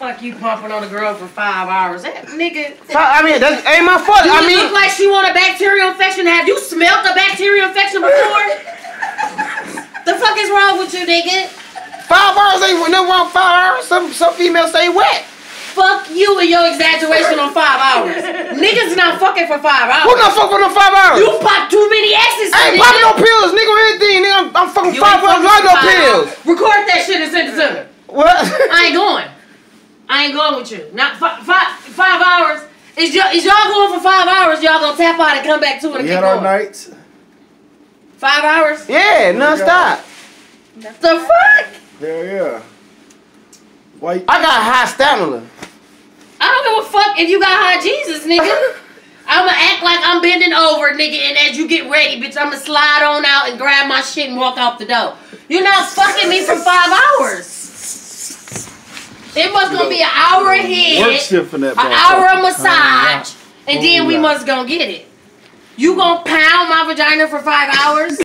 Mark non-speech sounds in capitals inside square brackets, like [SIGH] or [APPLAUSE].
Fuck you pumping on a girl for five hours. That nigga. I mean, that ain't my fault. Do I mean, look like she want a bacterial infection? Have you smelt a bacterial infection before? the fuck is wrong with you, nigga? five hours ain't no wrong. Five hours. Some some females say wet. Fuck you and your exaggeration on five hours. Niggas not fucking for five hours. Who not fucking on five hours? You pop too many X's. I ain't popping no pills, nigga. Anything, nigga. I'm, I'm fucking You five hours. fucking no pills. hours. Record that shit and send it to me. What? I ain't going. I ain't going with you. Not five, five, five hours. Is y'all, is y'all going for five hours? Y'all gonna tap out and come back to it and We keep had our going? nights. Five hours? yeah, non-stop. The fuck? Hell yeah. Why? I got high stamina. I don't give a fuck if you got high Jesus, nigga. [LAUGHS] I'ma act like I'm bending over, nigga, and as you get ready, bitch, I'ma slide on out and grab my shit and walk out the door. You're not fucking me for five hours. It must gonna be an hour Work ahead, shift in that an hour of massage, and then oh, we Oh, must gonna get it. You gonna pound my vagina for five hours?